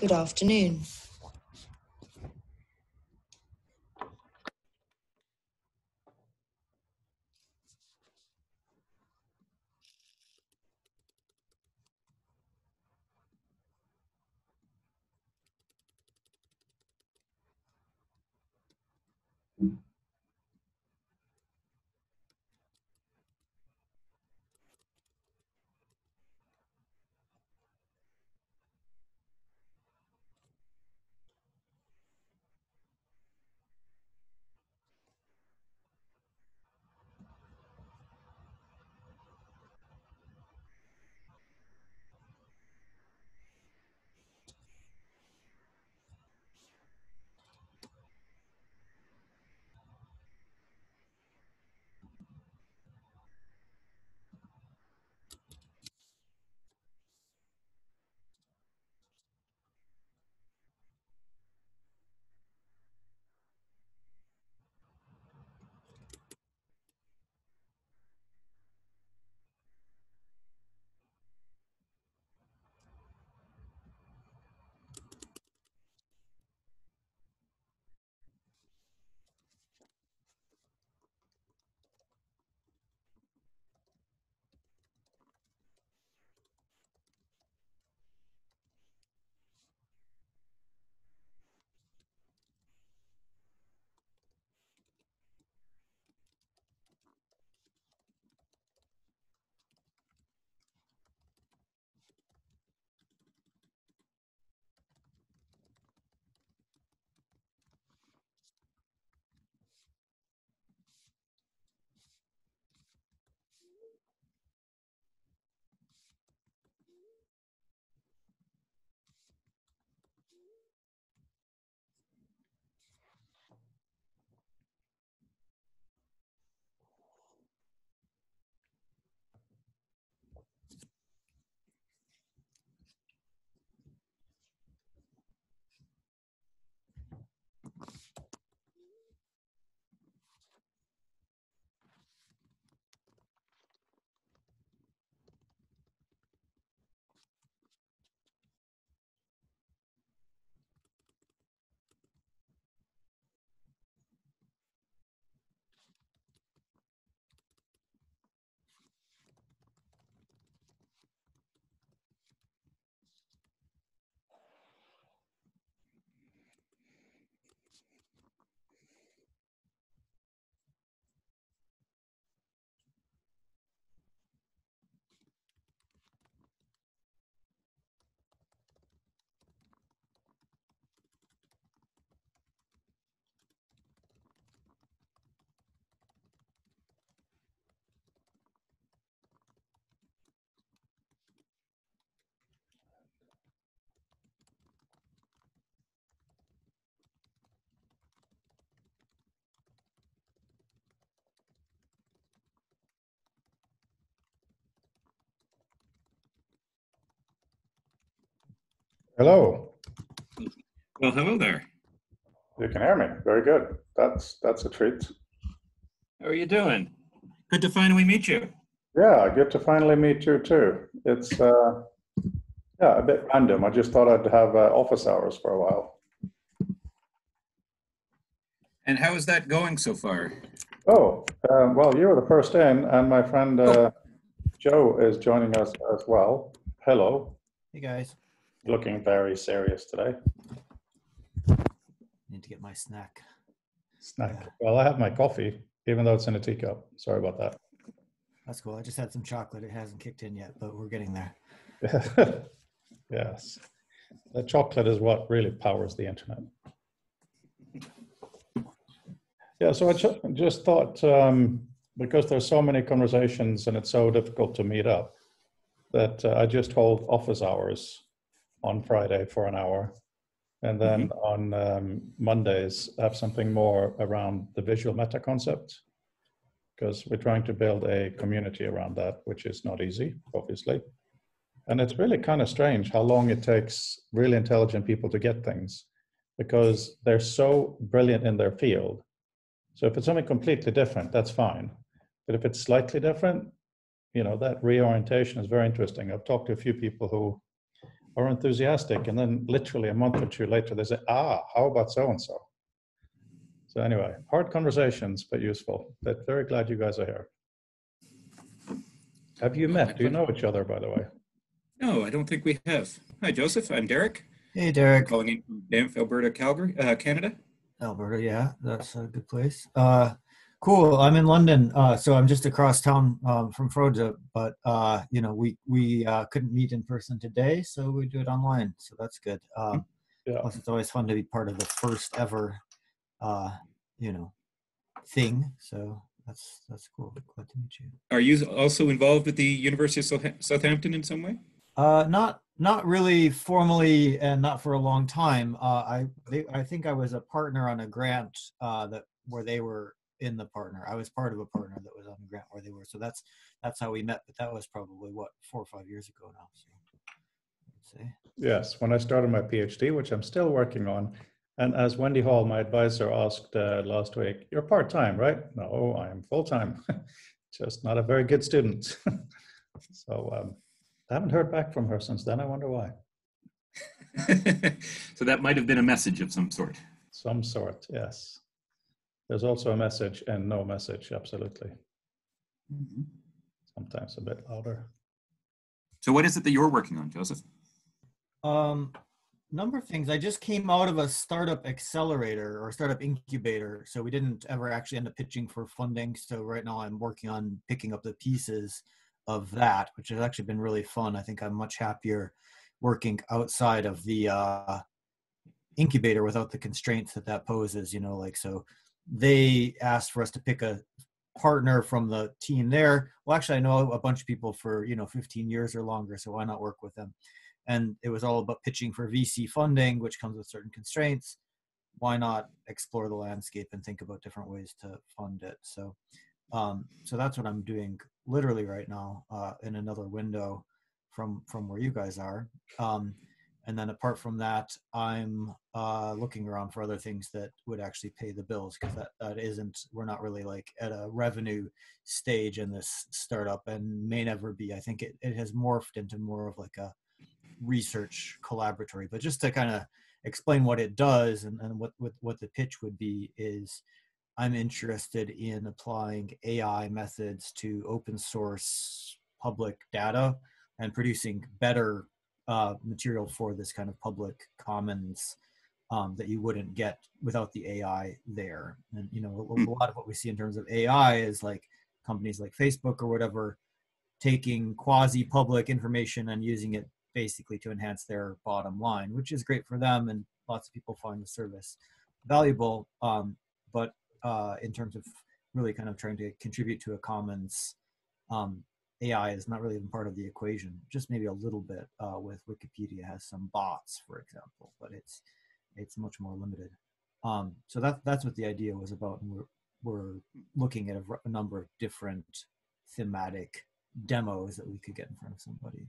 Good afternoon. Hello. Well, hello there. You can hear me. Very good. That's that's a treat. How are you doing? Good to finally meet you. Yeah, good to finally meet you too. It's uh, yeah, a bit random. I just thought I'd have uh, office hours for a while. And how is that going so far? Oh, uh, well, you were the first in, and my friend uh, Joe is joining us as well. Hello. Hey guys, Looking very serious today. need to get my snack. Snack. Well, I have my coffee, even though it's in a teacup. Sorry about that. That's cool. I just had some chocolate. It hasn't kicked in yet, but we're getting there. yes. The chocolate is what really powers the internet. Yeah, so I ju- just thought um, because there's so many conversations and it's so difficult to meet up, that uh, I just hold office hours on Friday for an hour. And then on um, Mondays, have something more around the visual meta concept, because we're trying to build a community around that, which is not easy, obviously. And it's really kind of strange how long it takes really intelligent people to get things because they're so brilliant in their field. So if it's something completely different, that's fine. But if it's slightly different, you know, that reorientation is very interesting. I've talked to a few people who are enthusiastic, and then literally a month or two later, they say, "Ah, how about so and so?" So anyway, hard conversations, but useful. But very glad you guys are here. Have you met? Do you know each other, by the way? No, I don't think we have. Hi, Joseph. I'm Derek, Hey, Derek. calling in from Banff, Alberta, Calgary, uh, Canada. Alberta, yeah, that's a good place. Uh, cool. I'm in London, uh, so I'm just across town um, from Frode. But uh, you know, we we uh, couldn't meet in person today, so we do it online. So that's good. Um, Yeah. Plus, it's always fun to be part of the first ever, uh, you know, thing. So that's that's cool. Glad to meet you. Are you also involved with the University of Southampton in some way? Uh, not not really formally, and not for a long time. Uh, I they, I think I was a partner on a grant uh, that where they were in the partner. I was part of a partner that was on the grant where they were. So that's that's how we met. But that was probably what four or five years ago now. So I'd say. Yes, when I started my PhD, which I'm still working on, and as Wendy Hall, my advisor, asked uh, last week, "You're part time, right?" No, I'm full time. Just not a very good student. so um, I haven't heard back from her since then. I wonder why. so that might have been a message of some sort. Some sort, yes. There's also a message and no message. Absolutely. Sometimes a bit louder. So, what is it that you're working on, Joseph? Um, number of things. I just came out of a startup accelerator or startup incubator, so we didn't ever actually end up pitching for funding. So right now I'm working on picking up the pieces of that, which has actually been really fun. I think I'm much happier working outside of the uh, incubator without the constraints that that poses. You know, like so they asked for us to pick a partner from the team there. Well, actually, I know a bunch of people for you know 15 years or longer, so why not work with them? and it was all about pitching for VC funding, which comes with certain constraints. Why not explore the landscape and think about different ways to fund it? So, um, so that's what I'm doing literally right now uh, in another window from from where you guys are. Um, and then apart from that, I'm uh, looking around for other things that would actually pay the bills because that, that isn't we're not really like at a revenue stage in this startup and may never be. I think it, it has morphed into more of like a research collaboratory but just to kind of explain what it does and, and what, what what the pitch would be is i'm interested in applying ai methods to open source public data and producing better uh, material for this kind of public commons um, that you wouldn't get without the ai there and you know a, a lot of what we see in terms of ai is like companies like facebook or whatever taking quasi public information and using it basically to enhance their bottom line, which is great for them, and lots of people find the service valuable. Um, but uh, in terms of really kind of trying to contribute to a commons, um, AI is not really even part of the equation. Just maybe a little bit uh, with Wikipedia has some bots, for example, but it's it's much more limited. Um, so that that's what the idea was about, and we're we're looking at a, a number of different thematic demos that we could get in front of somebody.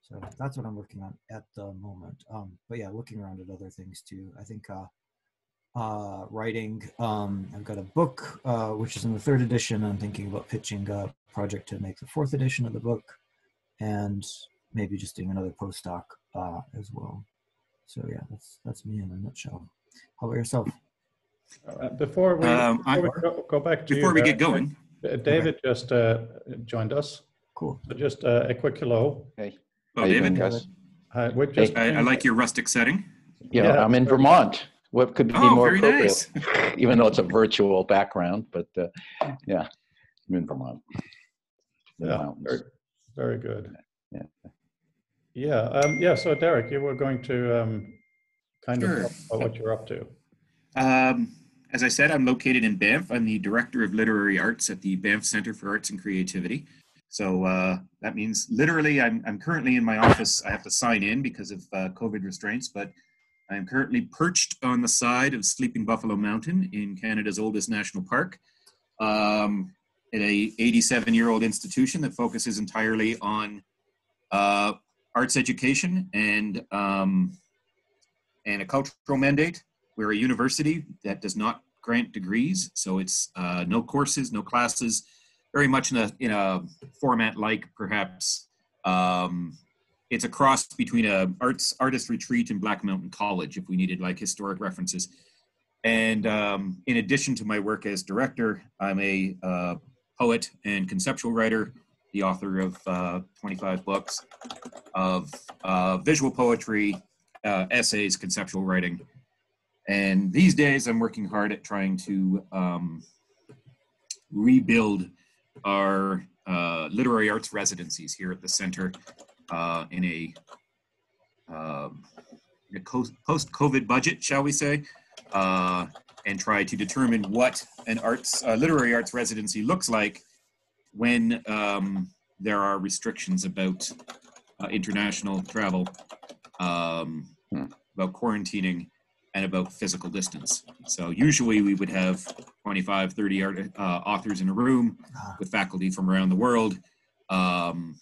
So that's what I'm working on at the moment. Um, but yeah, looking around at other things too. I think uh, uh, writing. Um, I've got a book uh, which is in the third edition. I'm thinking about pitching a project to make the fourth edition of the book, and maybe just doing another postdoc uh, as well. So yeah, that's that's me in a nutshell. How about yourself? Uh, before we, Um, before I- we go, go back to Before you, we uh, get going, uh, David just uh, joined us. Cool. So just uh, a quick hello. Hey, oh, how you doing, David, guys? Hi, we're just I, I like your rustic setting. Yeah, Yeah. I'm in Vermont. What could be Oh, more very appropriate? nice. Even though it's a virtual background, but uh, yeah, I'm in Vermont. In the Yeah, mountains. very, very good. Yeah. Yeah, um, yeah. So Derek, you were going to um, kind Sure. of talk about what you're up to. Um, as I said, I'm located in Banff. I'm the Director of Literary Arts at the Banff Center for Arts and Creativity. So uh, that means literally, I'm, I'm currently in my office. I have to sign in because of uh, COVID restraints, but I'm currently perched on the side of Sleeping Buffalo Mountain in Canada's oldest national park um, at a 87 year old institution that focuses entirely on uh, arts education and um, and a cultural mandate. We're a university that does not grant degrees, so it's uh, no courses, no classes, very much in a in a format like perhaps um, it's a cross between a arts artist retreat and Black Mountain College if we needed like historic references. And um, in addition to my work as director, I'm a uh, poet and conceptual writer, the author of uh, 25 books of uh, visual poetry, uh, essays, conceptual writing. And these days, I'm working hard at trying to um, rebuild our uh, literary arts residencies here at the center uh, in a, um, a post-COVID budget, shall we say, uh, and try to determine what an arts, uh, literary arts residency looks like when um, there are restrictions about uh, international travel, um, Hmm. about quarantining, and about physical distance. So usually we would have 25, 30 art, uh, authors in a room Ah. with faculty from around the world, um,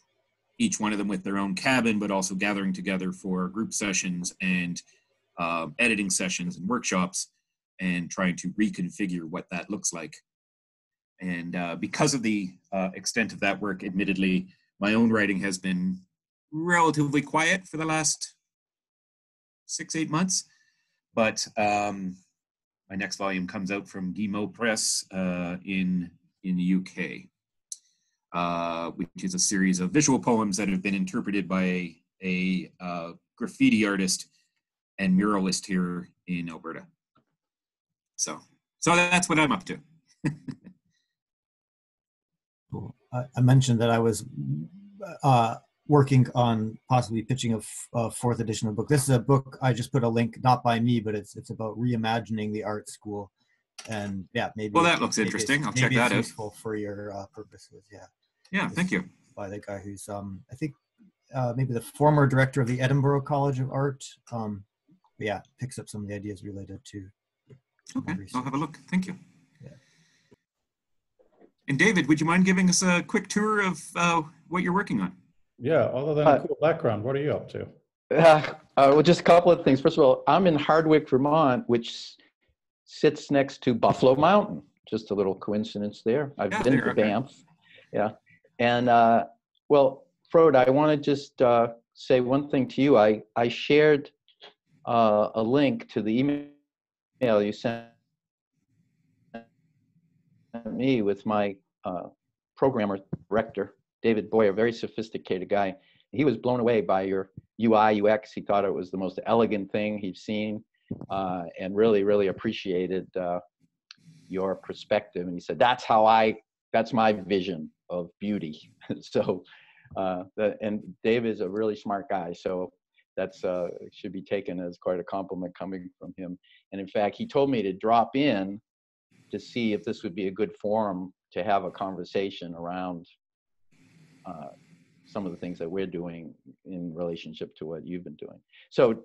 each one of them with their own cabin, but also gathering together for group sessions and uh, editing sessions and workshops and trying to reconfigure what that looks like. And uh, because of the uh, extent of that work, admittedly, my own writing has been relatively quiet for the last six, eight months. But um, my next volume comes out from Guillemot Press uh, in, in the UK, uh, which is a series of visual poems that have been interpreted by a, a uh, graffiti artist and muralist here in Alberta. So, so that's what I'm up to. Cool. I, I mentioned that I was uh, working on possibly pitching a, f- a fourth edition of the book. This is a book I just put a link, not by me, but it's it's about reimagining the art school, and yeah, maybe. Well, that looks it's- interesting. I'll check it's that out. Useful for your uh, purposes, yeah. Yeah, thank you. By the guy who's um, I think uh, maybe the former director of the Edinburgh College of Art. Um, yeah, picks up some of the ideas related to. Okay, research. I'll have a look. Thank you. Yeah. And David, would you mind giving us a quick tour of uh, what you're working on? Yeah, other than Uh, a cool background, what are you up to? Uh, uh, well, just a couple of things. First of all, I'm in Hardwick, Vermont, which sits next to Buffalo Mountain. Just a little coincidence there. I've Yeah, been to okay. Banff. Yeah. And, uh, well, Frode, I want to just uh, say one thing to you. I, I shared uh, a link to the email you sent me with my uh, programmer director, David Boyer, a very sophisticated guy. He was blown away by your UI, UX. He thought it was the most elegant thing he'd seen uh, and really, really appreciated uh, your perspective. And he said, that's how I, that's my vision of beauty. so, uh, the, and Dave is a really smart guy. So that's uh, should be taken as quite a compliment coming from him. And in fact, he told me to drop in to see if this would be a good forum to have a conversation around uh, some of the things that we're doing in relationship to what you've been doing. So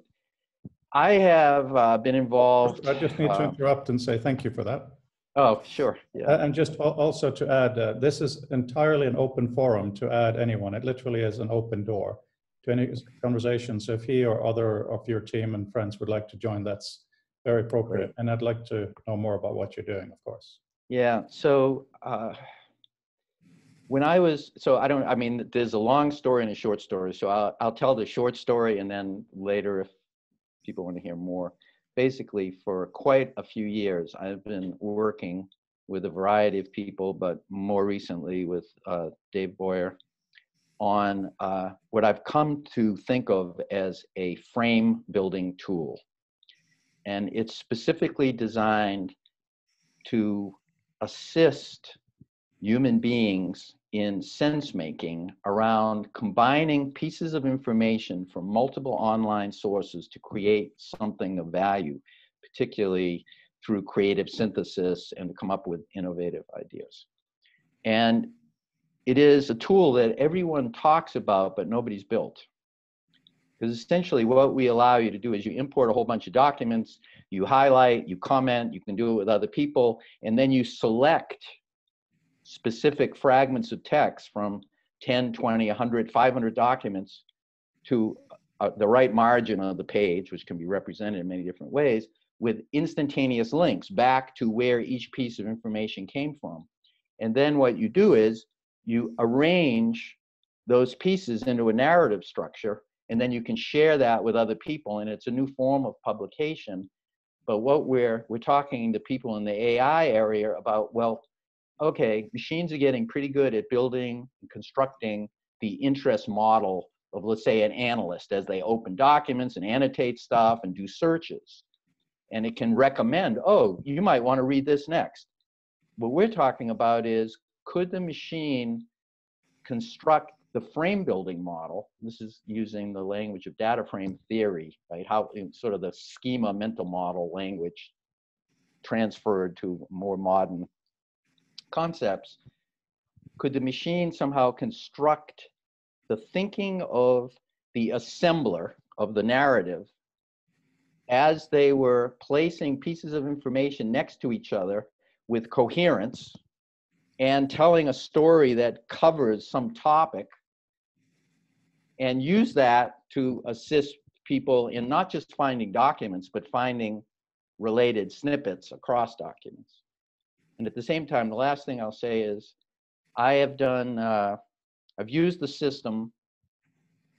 I have uh, been involved. I just need to uh, interrupt and say thank you for that. oh, sure. Yeah. And just also to add, uh, this is entirely an open forum to add anyone. It literally is an open door to any conversations. If he or other of your team and friends would like to join, that's very appropriate. And I'd like to know more about what you're doing, of course. Yeah. So uh, when I was, so I don't, I mean, there's a long story and a short story. So I'll, I'll tell the short story and then later, if people want to hear more. Basically, for quite a few years, I've been working with a variety of people, but more recently with uh, Dave Boyer on uh, what I've come to think of as a frame building tool. And it's specifically designed to assist human beings in sense making around combining pieces of information from multiple online sources to create something of value, particularly through creative synthesis and to come up with innovative ideas. And it is a tool that everyone talks about, but nobody's built. Because essentially, what we allow you to do is you import a whole bunch of documents, you highlight, you comment, you can do it with other people, and then you select specific fragments of text from 10, 20, 100, 500 documents to uh, the right margin of the page, which can be represented in many different ways, with instantaneous links back to where each piece of information came from. And then what you do is you arrange those pieces into a narrative structure and then you can share that with other people, and it's a new form of publication. But what we're we're talking to people in the AI area about, well, okay, machines are getting pretty good at building and constructing the interest model of, let's say, an analyst as they open documents and annotate stuff and do searches. And it can recommend, oh, you might want to read this next. What we're talking about is could the machine construct the frame building model? This is using the language of data frame theory, right? How sort of the schema mental model language transferred to more modern concepts. Could the machine somehow construct the thinking of the assembler of the narrative as they were placing pieces of information next to each other with coherence and telling a story that covers some topic and use that to assist people in not just finding documents but finding related snippets across documents and at the same time the last thing i'll say is i have done uh, I've used the system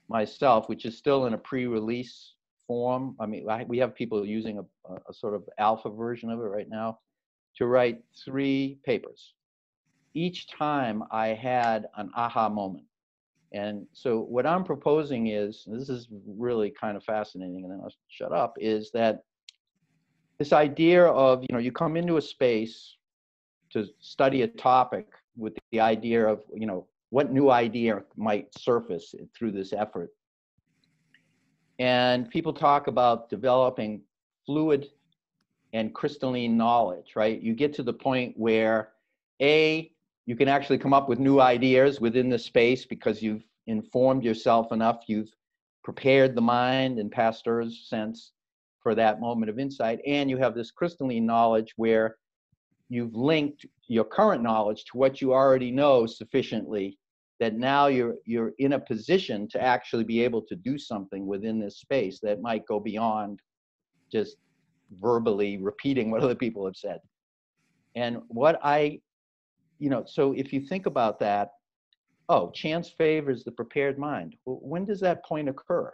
myself, which is still in a pre-release form. I mean, I, we have people using a, a, sort of alpha version of it right now to write three papers. Each time I had an aha moment. And so what I'm proposing is, this is really kind of fascinating, and then I'll shut up, is that this idea of, you know, you come into a space to study a topic with the idea of, you know, what new idea might surface through this effort. And people talk about developing fluid and crystalline knowledge, right? You get to the point where A, you can actually come up with new ideas within the space because you've informed yourself enough, you've prepared the mind in Pasteur's sense for that moment of insight, and you have this crystalline knowledge where you've linked your current knowledge to what you already know sufficiently that now you're you're in a position to actually be able to do something within this space that might go beyond just verbally repeating what other people have said. And what i you know so if you think about that oh chance favors the prepared mind. When does that point occur?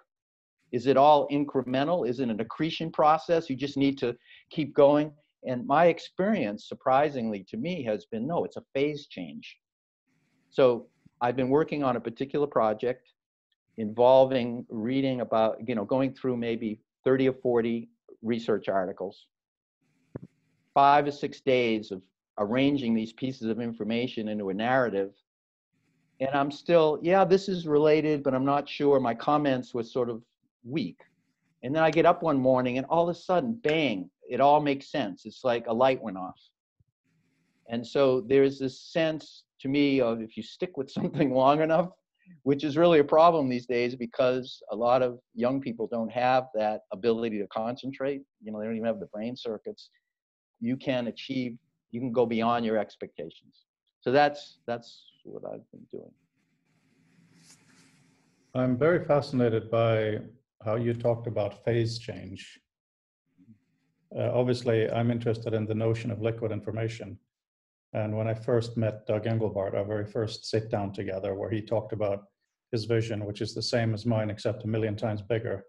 Is it all incremental? Is it an accretion process? You just need to keep going? And my experience surprisingly to me has been no it's a phase change. So I've been working on a particular project involving reading about, you know, going through maybe 30 or 40 research articles, five or six days of arranging these pieces of information into a narrative. And I'm still, yeah, this is related, but I'm not sure. My comments were sort of weak. And then I get up one morning and all of a sudden, bang, it all makes sense. It's like a light went off. And so there's this sense to me of if you stick with something long enough, which is really a problem these days because a lot of young people don't have that ability to concentrate. You know, they don't even have the brain circuits. You can achieve, you can go beyond your expectations. So that's that's what I've been doing. I'm very fascinated by how you talked about phase change. Uh, obviously, I'm interested in the notion of liquid information. And when I first met Doug Engelbart, our very first sit down together, where he talked about his vision, which is the same as mine, except a million times bigger.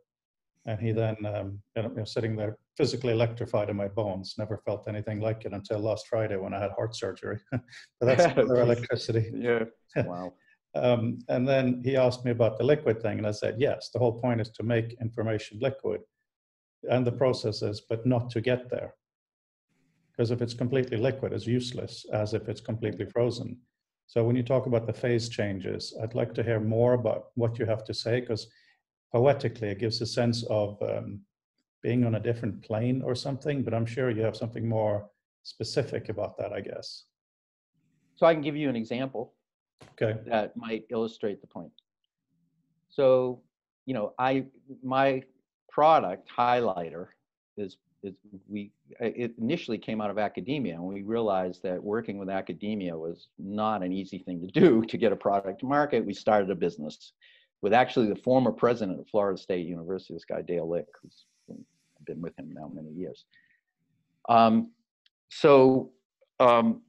And he then, um, you know, sitting there physically electrified in my bones, never felt anything like it until last Friday when I had heart surgery. but that's other electricity. Yeah. Wow. um, and then he asked me about the liquid thing, and I said, yes, the whole point is to make information liquid and the processes, but not to get there because if it's completely liquid, it's useless as if it's completely frozen. So when you talk about the phase changes, I'd like to hear more about what you have to say because poetically it gives a sense of um, being on a different plane or something, but I'm sure you have something more specific about that, I guess. So I can give you an example okay. that might illustrate the point. So, you know, I my product highlighter is it, we it initially came out of academia and we realized that working with academia was not an easy thing to do to get a product to market we started a business with actually the former president of florida state university this guy dale lick who's been, with him now many years um, so um,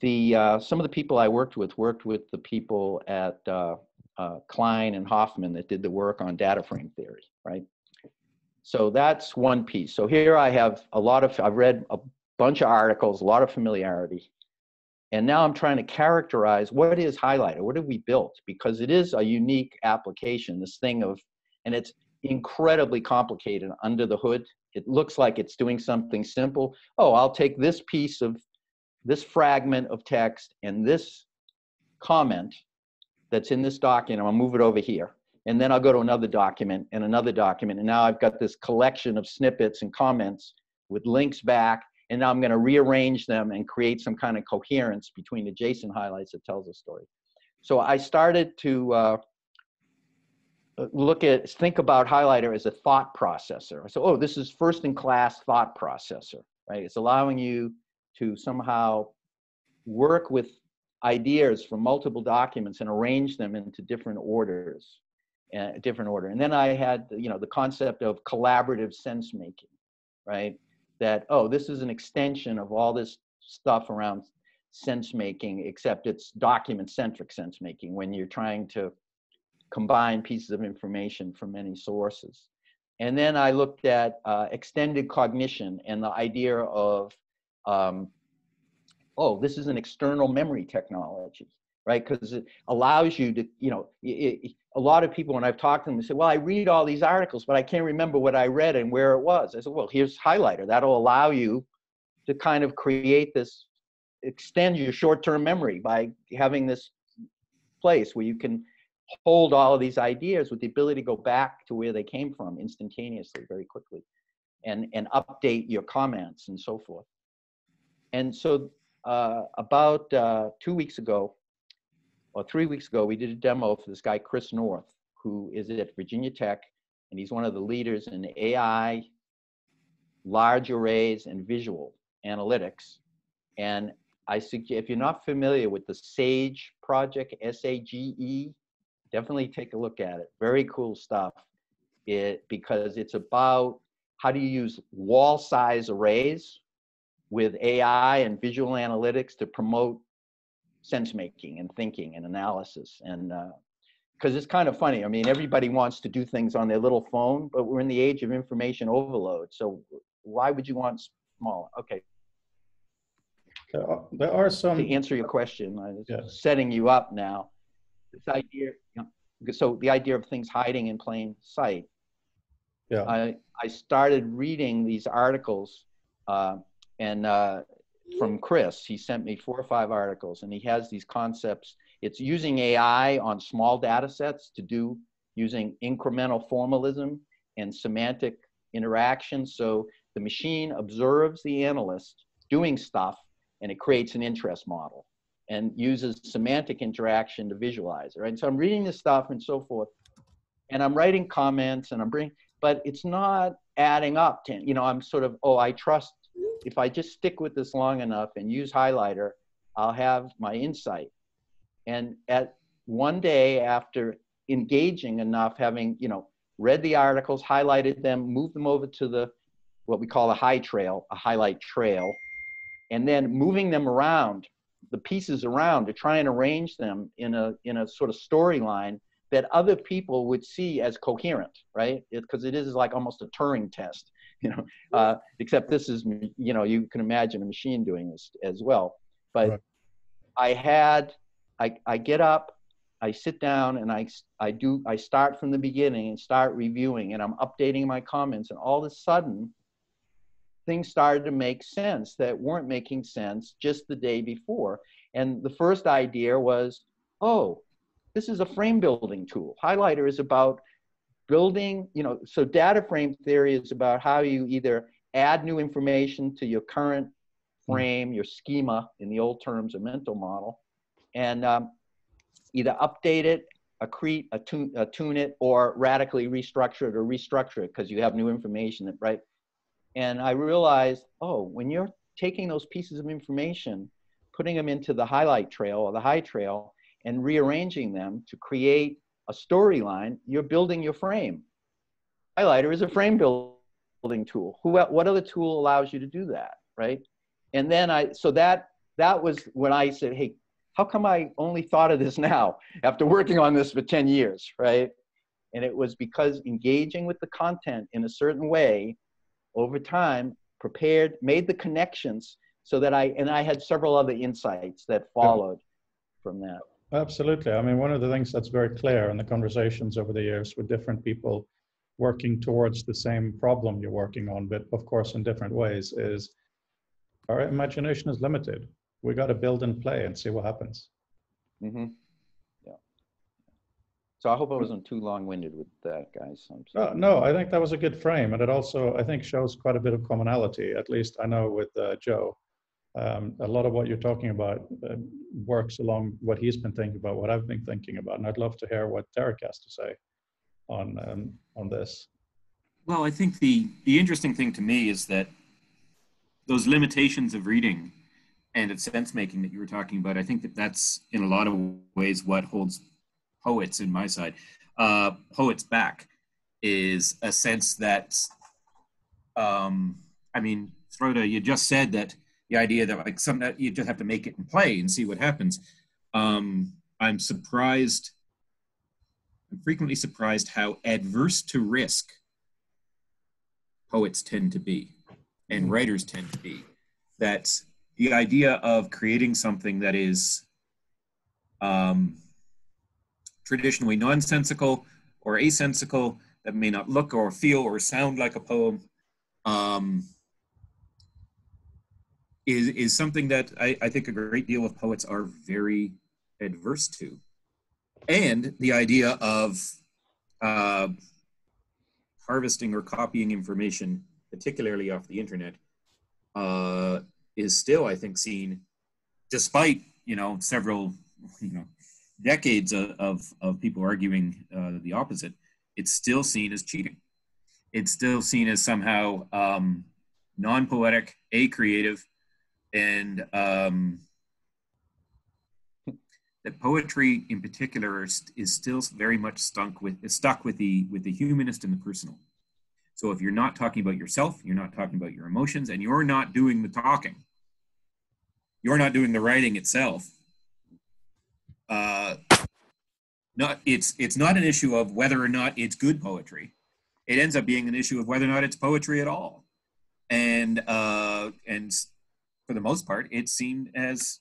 the uh, some of the people i worked with worked with the people at uh, uh, Klein and Hoffman that did the work on data frame theory, right? So that's one piece. So here I have a lot of, I've read a bunch of articles, a lot of familiarity. And now I'm trying to characterize what is Highlighter? What have we built? Because it is a unique application, this thing of, and it's incredibly complicated under the hood. It looks like it's doing something simple. Oh, I'll take this piece of this fragment of text and this comment that's in this document, I'll move it over here. And then I'll go to another document and another document. And now I've got this collection of snippets and comments with links back. And now I'm going to rearrange them and create some kind of coherence between the JSON highlights that tells a story. So I started to uh, look at, think about Highlighter as a thought processor. So, oh, this is first in class thought processor, right? It's allowing you to somehow work with ideas from multiple documents and arrange them into different orders, uh, different order. And then I had, you know, the concept of collaborative sense making, right? That, oh, this is an extension of all this stuff around sense making, except it's document centric sense making when you're trying to combine pieces of information from many sources. And then I looked at uh, extended cognition and the idea of um, oh, this is an external memory technology, right? Because it allows you to, you know, it, it, a lot of people, when I've talked to them, they say, well, I read all these articles, but I can't remember what I read and where it was. I said, well, here's Highlighter. That'll allow you to kind of create this, extend your short-term memory by having this place where you can hold all of these ideas with the ability to go back to where they came from instantaneously, very quickly, and, and update your comments and so forth. And so uh, about uh, two weeks ago, or three weeks ago, we did a demo for this guy, Chris North, who is at Virginia Tech, and he's one of the leaders in AI, large arrays, and visual analytics. And I suggest, if you're not familiar with the SAGE project, S-A-G-E, definitely take a look at it. Very cool stuff. It because it's about how do you use wall size arrays with AI and visual analytics to promote sense making and thinking and analysis. And because uh, it's kind of funny, I mean, everybody wants to do things on their little phone, but we're in the age of information overload. So why would you want smaller? Okay. There are, there are some. To answer your question, I'm yes. setting you up now. This idea, you know, so the idea of things hiding in plain sight. Yeah. I, I started reading these articles uh, and uh, from Chris, he sent me four or five articles, and he has these concepts. It's using AI on small data sets to do using incremental formalism and semantic interaction. So the machine observes the analyst doing stuff, and it creates an interest model and uses semantic interaction to visualize it. Right. So I'm reading this stuff and so forth, and I'm writing comments, and I'm bringing, but it's not adding up to. You know, I'm sort of oh, I trust if I just stick with this long enough and use highlighter, I'll have my insight. And at one day after engaging enough, having, you know, read the articles, highlighted them, moved them over to the, what we call a high trail, a highlight trail, and then moving them around, the pieces around to try and arrange them in a, in a sort of storyline that other people would see as coherent, right? Because it, it is like almost a Turing test. you know, uh, except this is, you know, you can imagine a machine doing this as well. But right. I had, I, I get up, I sit down and I, I do, I start from the beginning and start reviewing and I'm updating my comments and all of a sudden things started to make sense that weren't making sense just the day before. And the first idea was, oh, this is a frame building tool. Highlighter is about building, you know, so data frame theory is about how you either add new information to your current hmm. frame, your schema in the old terms, a mental model, and um, either update it, accrete, attune, attune it, or radically restructure it or restructure it because you have new information, that, right? And I realized, oh, when you're taking those pieces of information, putting them into the highlight trail or the high trail, and rearranging them to create a storyline, you're building your frame. Highlighter is a frame building tool. Who, what other tool allows you to do that, right? And then I, so that, that was when I said, hey, how come I only thought of this now after working on this for 10 years, right? And it was because engaging with the content in a certain way over time prepared, made the connections so that I, and I had several other insights that followed from that. Absolutely. I mean, one of the things that's very clear in the conversations over the years with different people working towards the same problem you're working on, but of course in different ways, is our imagination is limited. We got to build and play and see what happens. Mm-hmm. Yeah. So I hope I wasn't too long-winded with that, guys. I'm No, sorry. no, I think that was a good frame, and it also I think shows quite a bit of commonality. At least I know with uh, Joe, um, a lot of what you're talking about uh, works along what he's been thinking about, what I've been thinking about, and I'd love to hear what Derek has to say on um, on this. Well, I think the the interesting thing to me is that those limitations of reading and of sense making that you were talking about. I think that that's in a lot of ways what holds poets in my side, uh, poets back, is a sense that, um, I mean, Frode, you just said that the idea that like some that you just have to make it and play and see what happens. Um, I'm surprised. I'm frequently surprised how adverse to risk poets tend to be and writers tend to be that the idea of creating something that is um, traditionally nonsensical or asensical that may not look or feel or sound like a poem um, is, is something that I, I think a great deal of poets are very adverse to. And the idea of uh, harvesting or copying information particularly off the internet, uh, is still, I think, seen, despite you know several you know decades of of, people arguing uh, the opposite. It's still seen as cheating. It's still seen as somehow um, non-poetic, a creative, and um, that poetry in particular is, is still very much stuck with stuck with the with the humanist and the personal. So if you're not talking about yourself, you're not talking about your emotions, and you're not doing the talking, you're not doing the writing itself. Uh, not it's it's not an issue of whether or not it's good poetry. It ends up being an issue of whether or not it's poetry at all, and uh, and for the most part, it's seen as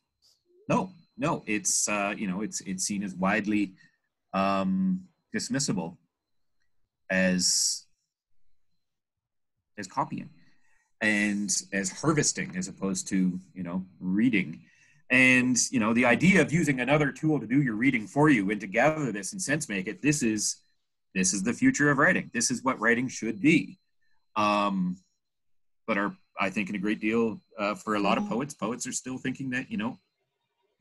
no, no. It's uh, you know it's it's seen as widely um, dismissible as as copying and as harvesting as opposed to you know reading and you know the idea of using another tool to do your reading for you and to gather this and sense make it this is this is the future of writing this is what writing should be um but are i think in a great deal uh, for a lot of poets poets are still thinking that you know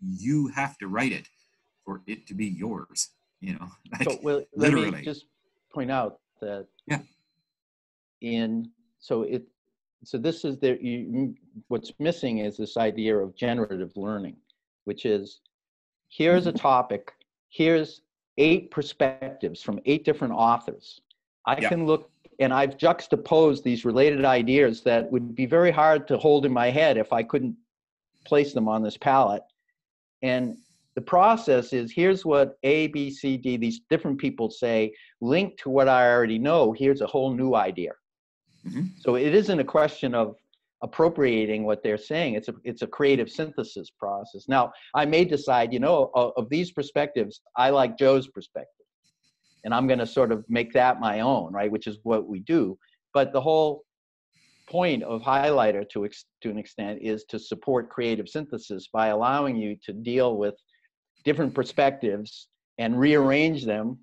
you have to write it for it to be yours you know like, So, well, let me literally. just point out that Yeah. in so it so this is the you, what's missing is this idea of generative learning, which is here's a mm-hmm. topic, here's eight perspectives from eight different authors. I Yeah. can look and I've juxtaposed these related ideas that would be very hard to hold in my head if I couldn't place them on this palette. And the process is here's what A, B, C, D, these different people say, linked to what I already know, here's a whole new idea. Mhm. So it isn't a question of appropriating what they're saying. It's a it's a creative synthesis process. Now I may decide, you know, of, of these perspectives, I like Joe's perspective, and I'm going to sort of make that my own, right? Which is what we do. But the whole point of highlighter to ex- to an extent is to support creative synthesis by allowing you to deal with different perspectives and rearrange them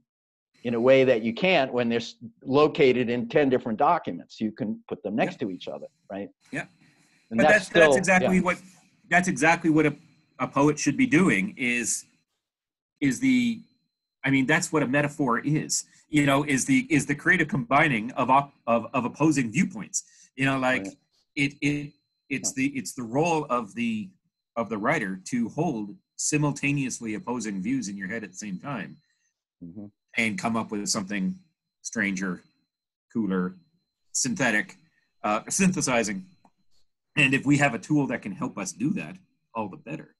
in a way that you can't when they're located in 10 different documents you can put them next to each other right Yeah. and but that's, that's still- exactly yeah. what that's exactly what a, a poet should be doing is is the i mean that's what a metaphor is you know is the is the creative combining of op, of, of opposing viewpoints you know like Right. it it it's the it's the role of the of the writer to hold simultaneously opposing views in your head at the same time Mhm. And come up with something stranger cooler synthetic uh, synthesizing and if we have a tool that can help us do that all the better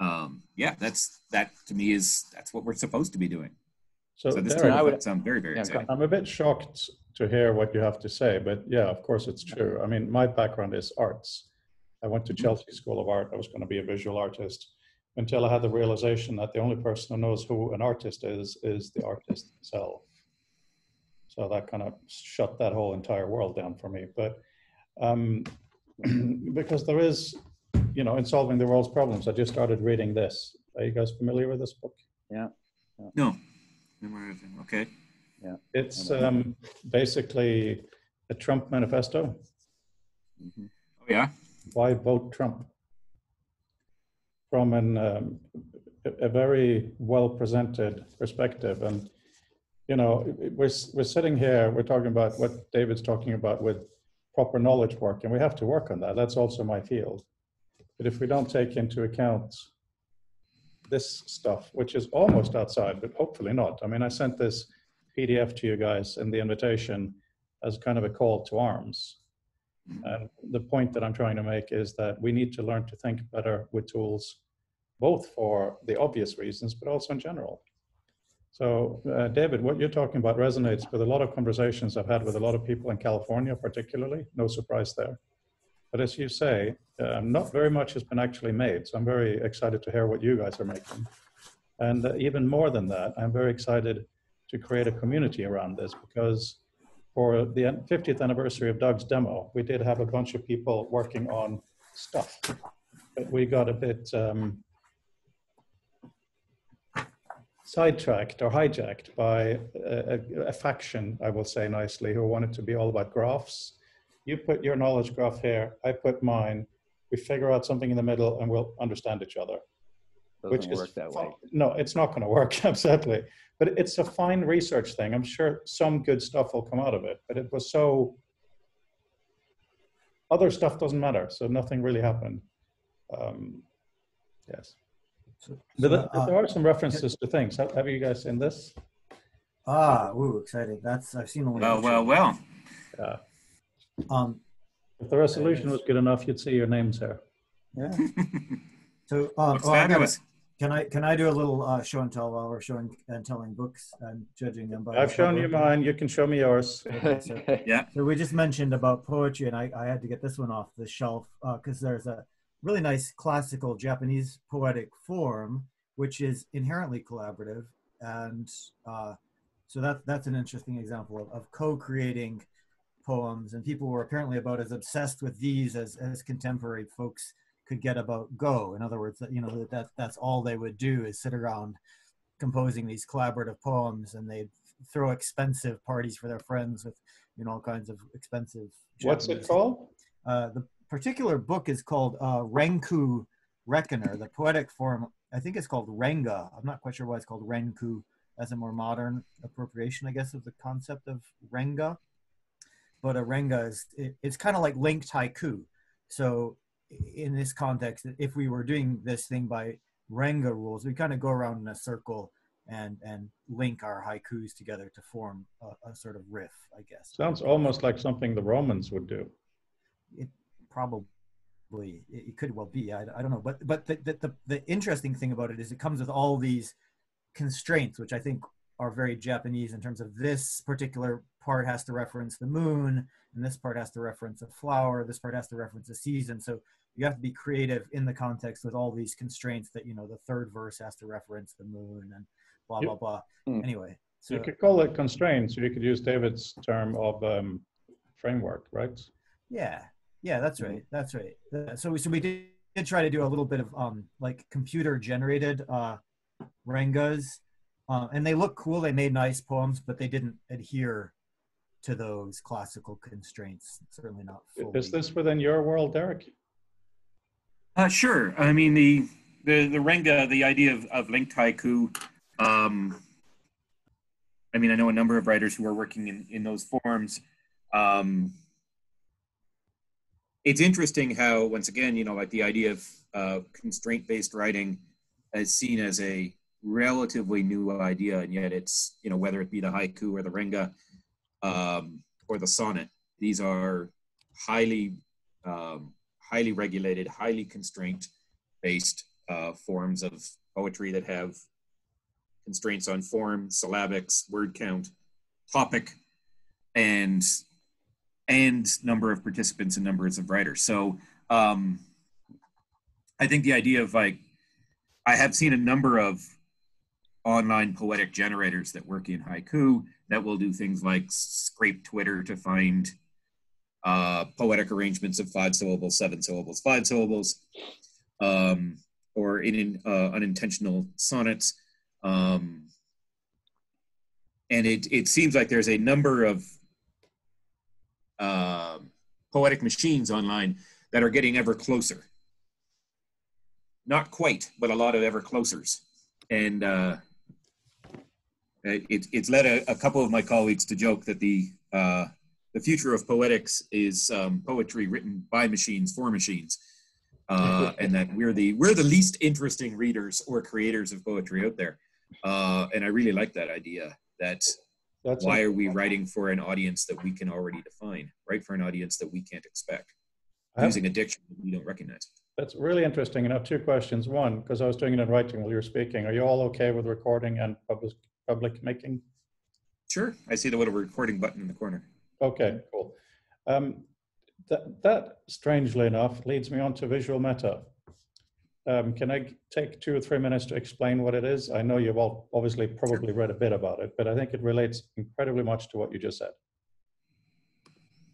um, yeah, that's that to me is that's what we're supposed to be doing. So, So this Derek, I would- sounds very very Yeah, exciting. I'm a bit shocked to hear what you have to say, but yeah, of course it's true. I mean, my background is arts. I went to Chelsea School of Art. I was going to be a visual artist until I had the realization that the only person who knows who an artist is is the artist himself. So that kind of shut that whole entire world down for me. But um, because there is, you know, in solving the world's problems, I just started reading this. Are you guys familiar with this book? Yeah. No, Memoir of- okay. Yeah. It's um, basically a Trump manifesto. Mhm. Oh yeah, Why vote Trump? From an, um, a, very well presented perspective. And, you know, we're, we're sitting here, we're talking about what David's talking about with proper knowledge work, and we have to work on that. That's also my field. But if we don't take into account this stuff, which is almost outside, but hopefully not. I mean, I sent this PDF to you guys in the invitation as kind of a call to arms. And the point that I'm trying to make is that we need to learn to think better with tools, both for the obvious reasons, but also in general. So, uh, David, what you're talking about resonates with a lot of conversations I've had with a lot of people in California, particularly. No surprise there. But as you say, uh, not very much has been actually made. So I'm very excited to hear what you guys are making. And uh, even more than that, I'm very excited to create a community around this because for the 50th anniversary of Doug's demo, we did have a bunch of people working on stuff. But we got a bit um, sidetracked or hijacked by a, a, a faction, I will say nicely, who wanted to be all about graphs. You put your knowledge graph here, I put mine. We figure out something in the middle and we'll understand each other which Doesn't is work that way. No, it's not going to work absolutely. But it's a fine research thing. I'm sure some good stuff will come out of it. But it was so. Other stuff doesn't matter, so nothing really happened. Um, yes, So- but so, th- uh, there are some references to things. Have, have you guys seen this? Ah, ooh, exciting. That's I've seen only. well, well, well. Uh, Um, if the resolution was good enough, you'd see your names here. yeah. So, um, Looks oh, I gotta- fabulous. Can I can I do a little uh, show and tell while we're showing and telling books and judging them by? I've shown you mine. You can show me yours. Okay, so- Yeah. So we just mentioned about poetry, and I, I had to get this one off the shelf because there's a really nice classical Japanese poetic form, which is inherently collaborative, and uh, so that that's an interesting example of, of co-creating poems. And people were apparently about as obsessed with these as as contemporary folks could get about Go. In other words, that you know that, that that's all they would do is sit around composing these collaborative poems, and they'd throw expensive parties for their friends with you know all kinds of expensive. What's it called? Uh, the particular book is called uh, Renku Reckoner. The poetic form, I think, it's called Renga. I'm not quite sure why it's called Renku as a more modern appropriation, I guess, of the concept of Renga. But a Renga is it, it's kind of like linked haiku. So in this context, if we were doing this thing by Renga rules, we kind of go around in a circle and and link our haikus together to form a, a sort of riff, I guess. Sounds almost like something the Romans would do. It probably it, could well be I, I don't know but but the, the, the, the interesting thing about it is it comes with all these constraints which i think are very japanese in terms of this particular part has to reference the moon and this part has to reference a flower this part has to reference a season so you have to be creative in the context with all these constraints that you know the third verse has to reference the moon and blah You- blah blah Hmm. anyway so you could call it constraints, you could use David's term of um, framework, right? Yeah, yeah, that's right. That's right. Uh, So we so we did, did try to do a little bit of um like computer generated uh rengas, uh, and they look cool. They made nice poems, but they didn't adhere to those classical constraints. Certainly not fully. Is this within your world, Derek? Uh, sure. I mean the the the renga, the idea of, of linked haiku. Um, I mean, I know a number of writers who are working in in those forms. Um, it's interesting how, once again, you know, like the idea of uh, constraint based writing is seen as a relatively new idea, and yet it's you know whether it be the haiku or the renga um, or the sonnet, these are highly um, highly regulated, highly constraint based uh, forms of poetry that have constraints on form, syllabics, word count, topic, and and number of participants and numbers of writers. So um, I think the idea of like I have seen a number of online poetic generators that work in haiku that will do things like scrape Twitter to find uh, poetic arrangements of five syllables, seven syllables, five syllables, um, or in uh, unintentional sonnets. Um, and it, it seems like there's a number of uh, poetic machines online that are getting ever closer. Not quite, but a lot of ever closers. And uh, it, it's led a, a, couple of my colleagues to joke that the uh, the future of poetics is um, poetry written by machines for machines, uh, and that we're the we're the least interesting readers or creators of poetry out there. Uh, and I really like that idea. That That's why a- are we writing for an audience that we can already define? Write for an audience that we can't expect, using a diction that we don't recognize. That's really interesting. And I have two questions. One, because I was doing it in writing while you were speaking, are you all okay with recording and public public making? Sure. I see the little recording button in the corner. Okay, cool. Um, that, that, strangely enough, leads me on to visual meta. Um, can I take two or three minutes to explain what it is? I know you've all obviously probably read a bit about it, but I think it relates incredibly much to what you just said.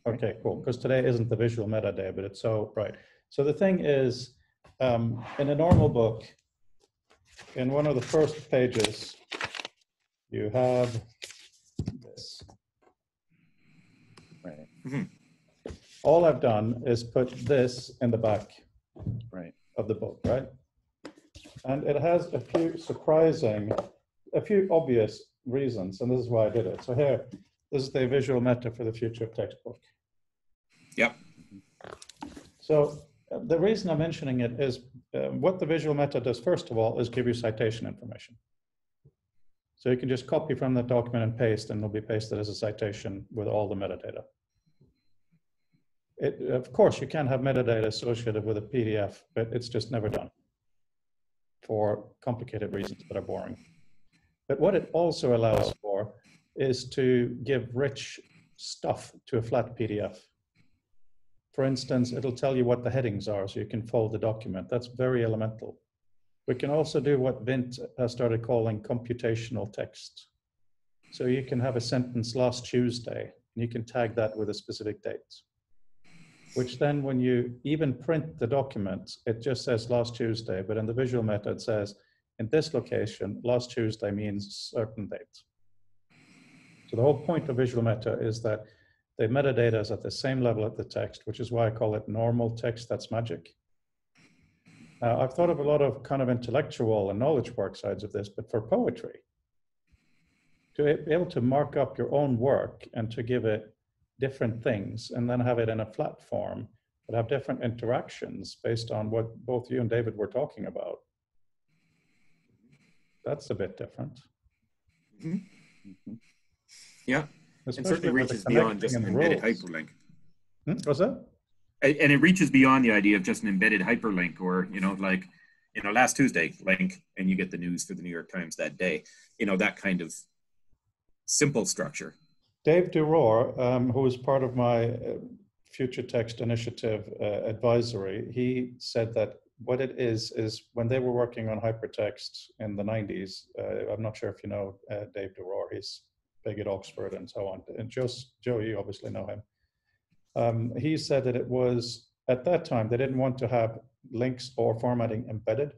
Okay, cool. Because today isn't the visual meta day, but it's so right. So the thing is, um, in a normal book, in one of the first pages, you have Mm-hmm. All I've done is put this in the back right. of the book, right? And it has a few surprising, a few obvious reasons, and this is why I did it. So here, this is the visual meta for the future of textbook. Yep. So uh, the reason I'm mentioning it is uh, what the visual meta does, first of all, is give you citation information. So you can just copy from the document and paste, and it'll be pasted as a citation with all the metadata. It, of course, you can have metadata associated with a PDF, but it's just never done for complicated reasons that are boring. But what it also allows for is to give rich stuff to a flat PDF. For instance, it'll tell you what the headings are so you can fold the document. That's very elemental. We can also do what Vint has started calling computational text. So you can have a sentence last Tuesday, and you can tag that with a specific date. Which then, when you even print the document, it just says last Tuesday, but in the visual meta, it says in this location, last Tuesday means certain date. So the whole point of visual meta is that the metadata is at the same level as the text, which is why I call it normal text that's magic. I've thought of a lot of kind of intellectual and knowledge work sides of this, but for poetry, to be able to mark up your own work and to give it different things and then have it in a flat form, but have different interactions based on what both you and David were talking about. That's a bit different. Mm -hmm. Yeah, Especially and certainly reaches beyond just an embedded hyperlink. Hmm? What's that? and it reaches beyond the idea of just an embedded hyperlink or you know like you know last tuesday link and you get the news for the new york times that day you know that kind of simple structure Dave De Roure um, who is part of my uh, future text initiative uh, advisory he said that what it is is when they were working on hypertext in the 90s uh, i'm not sure if you know uh, Dave De Roure he's big at oxford and so on and joe, joe you obviously know him um, he said that it was, at that time, they didn't want to have links or formatting embedded,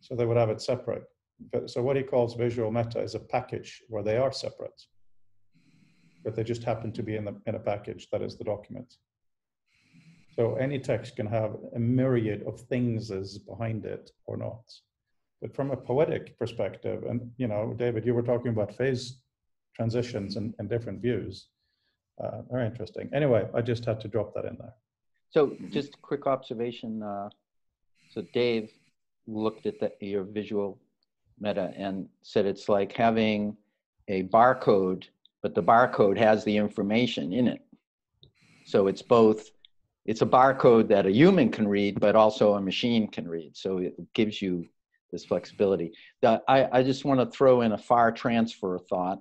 so they would have it separate. But, so what he calls visual meta is a package where they are separate, but they just happen to be in, the, in a package that is the document. So any text can have a myriad of things as behind it or not. But from a poetic perspective, and you know, David, you were talking about phase transitions and, and different views uh, very interesting. Anyway, I just had to drop that in there. So just a quick observation. Uh, so Dave looked at the, your visual meta and said it's like having a barcode, but the barcode has the information in it. So it's both it's a barcode that a human can read, but also a machine can read. So it gives you this flexibility. The, I, I just want to throw in a far transfer thought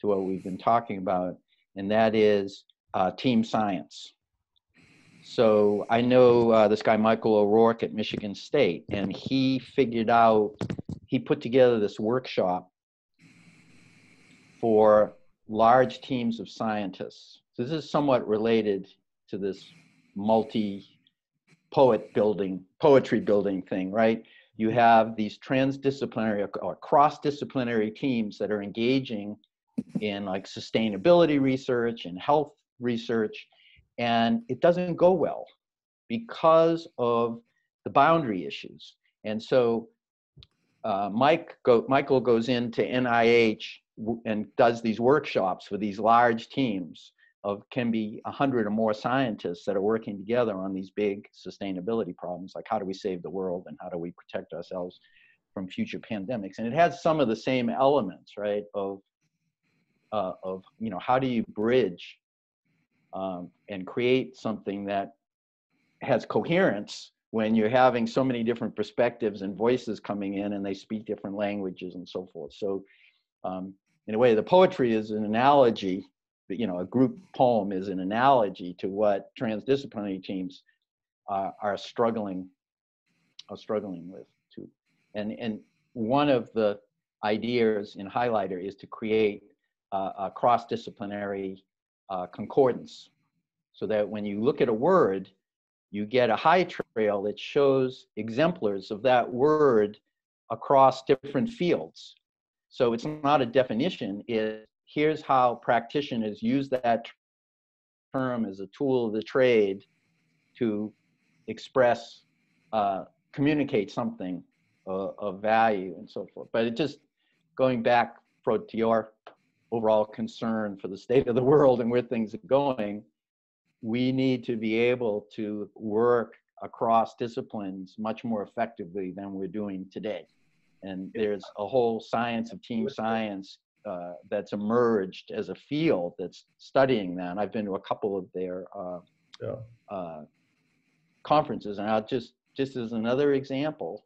to what we've been talking about, and that is uh, team science. So I know uh, this guy, Michael O'Rourke at Michigan State, and he figured out, he put together this workshop for large teams of scientists. So this is somewhat related to this multi poet building, poetry building thing, right? You have these transdisciplinary or cross disciplinary teams that are engaging in like sustainability research and health research, and it doesn't go well because of the boundary issues. And so uh, Mike go, Michael goes into NIH and does these workshops for these large teams of can be 100 or more scientists that are working together on these big sustainability problems like how do we save the world and how do we protect ourselves from future pandemics? And it has some of the same elements right of uh, of you know how do you bridge um, and create something that has coherence when you're having so many different perspectives and voices coming in and they speak different languages and so forth. So um, in a way the poetry is an analogy you know, a group poem is an analogy to what transdisciplinary teams uh, are struggling are struggling with too. And and one of the ideas in Hylighter is to create uh, a cross-disciplinary uh, concordance, so that when you look at a word, you get a hytrail that shows exemplars of that word across different fields. So it's not a definition; it here's how practitioners use that term as a tool of the trade to express, uh, communicate something uh, of value and so forth. But it just going back to your overall concern for the state of the world and where things are going, we need to be able to work across disciplines much more effectively than we're doing today. And there's a whole science of team science uh, that's emerged as a field that's studying that. I've been to a couple of their uh, yeah. uh, conferences, and I'll just just as another example,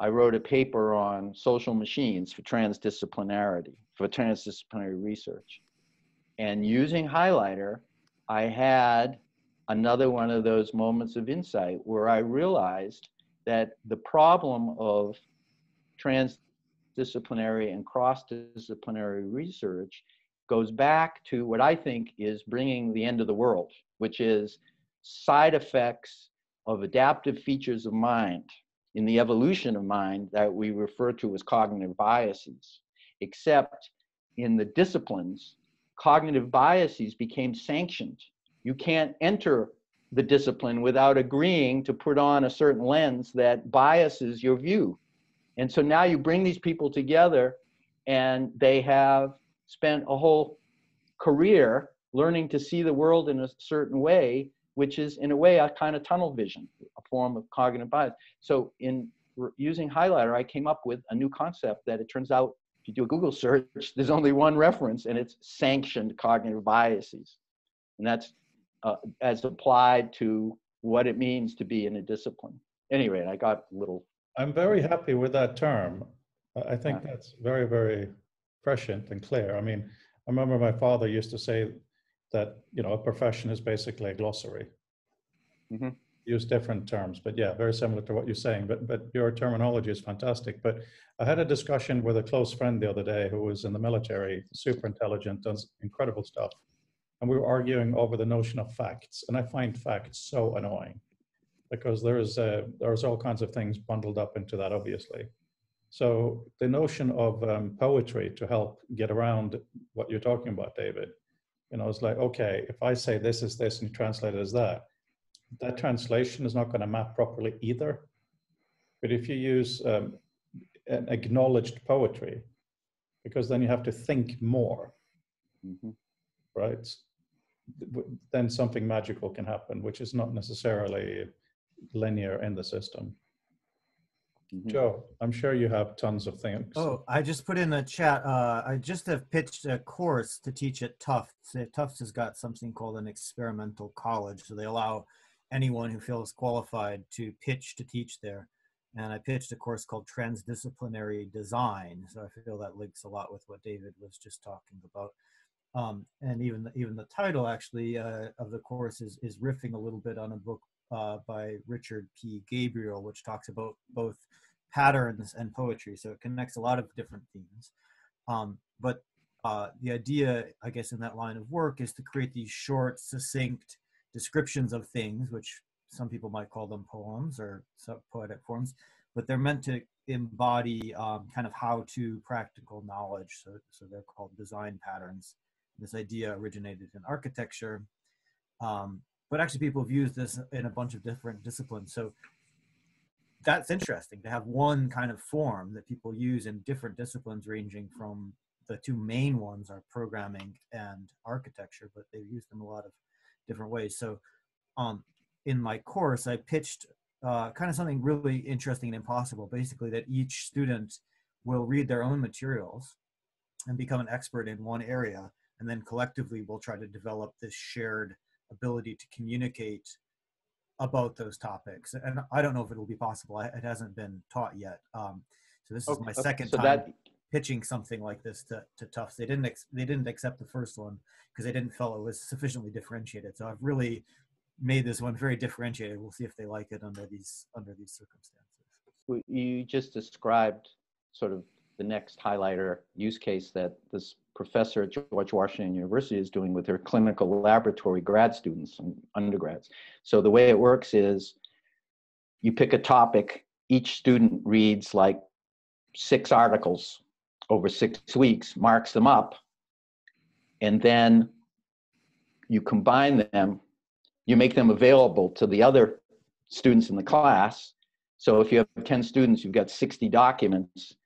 I wrote a paper on social machines for transdisciplinarity for transdisciplinary research, and using hylighter, I had another one of those moments of insight where I realized that the problem of trans disciplinary and cross-disciplinary research goes back to what I think is bringing the end of the world, which is side effects of adaptive features of mind in the evolution of mind that we refer to as cognitive biases. Except in the disciplines, cognitive biases became sanctioned. You can't enter the discipline without agreeing to put on a certain lens that biases your view. And so now you bring these people together and they have spent a whole career learning to see the world in a certain way, which is in a way a kind of tunnel vision, a form of cognitive bias. So in using hylighter, I came up with a new concept that it turns out if you do a Google search, there's only one reference and it's sanctioned cognitive biases. And that's uh, as applied to what it means to be in a discipline. Anyway, I got a little I'm very happy with that term. I think that's very, very prescient and clear. I mean, I remember my father used to say that, you know, a profession is basically a glossary. Mm-hmm. Use different terms, but yeah, very similar to what you're saying. But but your terminology is fantastic. But I had a discussion with a close friend the other day who was in the military, super intelligent, does incredible stuff, and we were arguing over the notion of facts. And I find facts so annoying because there's uh, there's all kinds of things bundled up into that, obviously. So the notion of um, poetry to help get around what you're talking about, David, you know, it's like okay, if I say this is this and you translate it as that, that translation is not going to map properly either. But if you use um, an acknowledged poetry, because then you have to think more, mm-hmm. right? Then something magical can happen, which is not necessarily linear in the system. Mm-hmm. Joe, I'm sure you have tons of things. Oh, I just put in the chat. Uh, I just have pitched a course to teach at Tufts. Tufts has got something called an experimental college, so they allow anyone who feels qualified to pitch to teach there. And I pitched a course called Transdisciplinary Design. So I feel that links a lot with what David was just talking about. Um, and even the, even the title actually uh, of the course is, is riffing a little bit on a book uh, by Richard P. Gabriel, which talks about both patterns and poetry. So it connects a lot of different themes. Um, but uh, the idea, I guess, in that line of work is to create these short, succinct descriptions of things, which some people might call them poems or poetic forms, but they're meant to embody um, kind of how to practical knowledge. So, so they're called design patterns. This idea originated in architecture, um, but actually people have used this in a bunch of different disciplines. So that's interesting to have one kind of form that people use in different disciplines ranging from the two main ones are programming and architecture, but they've used them a lot of different ways. So um, in my course, I pitched uh, kind of something really interesting and impossible, basically that each student will read their own materials and become an expert in one area. And then collectively we'll try to develop this shared ability to communicate about those topics. And I don't know if it will be possible. It hasn't been taught yet. Um, so this is my second so time that... pitching something like this to, to Tufts. They didn't ex- they didn't accept the first one because they didn't feel it was sufficiently differentiated. So I've really made this one very differentiated. We'll see if they like it under these under these circumstances. You just described sort of the next hylighter use case that this professor at George Washington University is doing with her clinical laboratory grad students and undergrads. So the way it works is you pick a topic, each student reads like six articles over six weeks, marks them up, and then you combine them, you make them available to the other students in the class. So if you have 10 students, you've got 60 documents.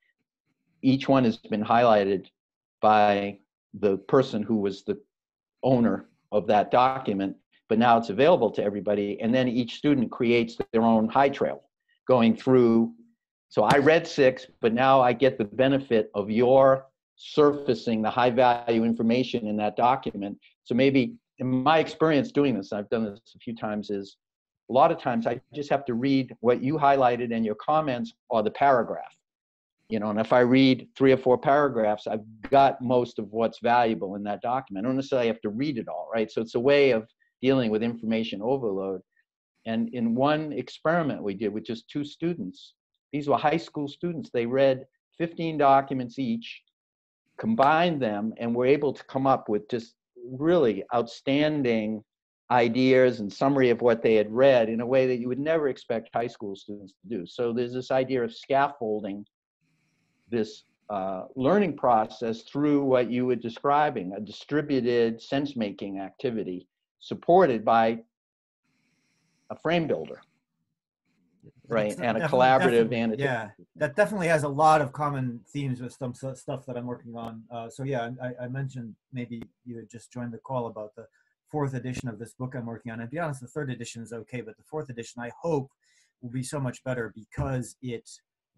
Each one has been highlighted by the person who was the owner of that document, but now it's available to everybody. And then each student creates their own hytrail going through. So I read six, but now I get the benefit of your surfacing the high value information in that document. So maybe in my experience doing this, I've done this a few times, is a lot of times I just have to read what you highlighted and your comments or the paragraph you know and if i read three or four paragraphs i've got most of what's valuable in that document. I don't necessarily have to read it all right? So it's a way of dealing with information overload. And in one experiment we did with just two students these were high school students. They read 15 documents each combined them and were able to come up with just really outstanding ideas and summary of what they had read in a way that you would never expect high school students to do. So there's this idea of scaffolding this uh, learning process through what you were describing, a distributed sense-making activity supported by a frame builder, right? and a collaborative and yeah, that definitely has a lot of common themes with some stuff that I'm working on. Uh, so yeah, I, I, mentioned maybe you had just joined the call about the fourth edition of this book I'm working on. And to be honest, the third edition is okay, but the fourth edition I hope will be so much better because it